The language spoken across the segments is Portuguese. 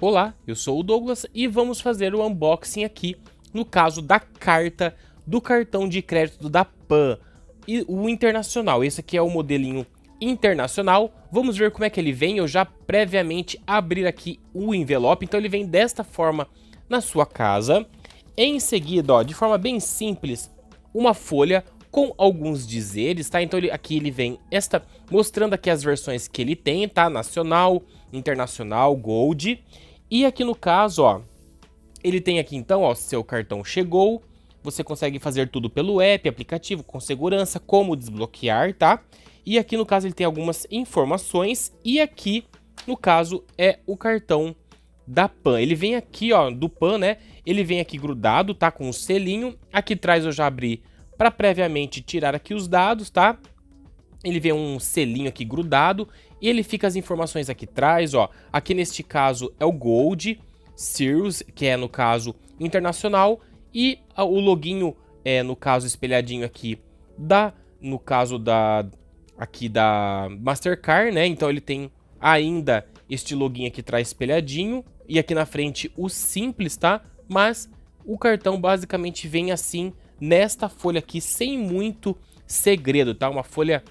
Olá, eu sou o Douglas e vamos fazer o unboxing aqui, no caso da carta do cartão de crédito da PAN, e o internacional. Esse aqui é o modelinho internacional. Vamos ver como é que ele vem. Eu já previamente abrir aqui o envelope, então ele vem desta forma na sua casa. Em seguida, ó, de forma bem simples, uma folha com alguns dizeres, tá? Então ele, aqui ele vem esta mostrando aqui as versões que ele tem, tá? Nacional, internacional, Gold. E aqui no caso, ó, ele tem aqui então, ó, seu cartão chegou, você consegue fazer tudo pelo app, aplicativo, com segurança, como desbloquear, tá? E aqui no caso ele tem algumas informações e aqui no caso é o cartão da PAN. Ele vem aqui, ó, do PAN, né? Ele vem aqui grudado, tá? Com o selinho. Aqui atrás eu já abri para previamente tirar aqui os dados, tá? Ele vem um selinho aqui grudado e ele fica as informações aqui atrás, ó. Aqui neste caso é o Gold, Sirius, que é no caso internacional, e o loginho é no caso espelhadinho aqui da, no caso da aqui da Mastercard, né? Então ele tem ainda este login aqui atrás espelhadinho e aqui na frente o simples, tá? Mas o cartão basicamente vem assim nesta folha aqui sem muito segredo, tá? Uma folha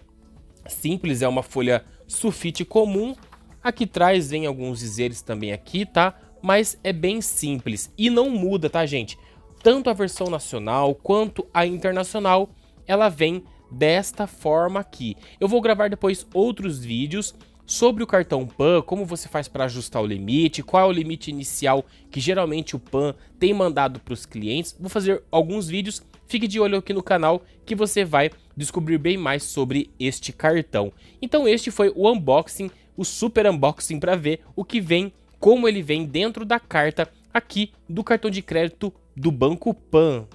simples, é uma folha sulfite comum. Aqui atrás vem alguns dizeres também aqui, tá? Mas é bem simples e não muda, tá, gente? Tanto a versão nacional quanto a internacional, ela vem desta forma aqui. Eu vou gravar depois outros vídeos sobre o cartão PAN, como você faz para ajustar o limite, qual é o limite inicial que geralmente o PAN tem mandado para os clientes. Vou fazer alguns vídeos, fique de olho aqui no canal que você vai descobrir bem mais sobre este cartão. Então este foi o unboxing, o super unboxing para ver o que vem, como ele vem dentro da carta aqui do cartão de crédito do Banco Pan.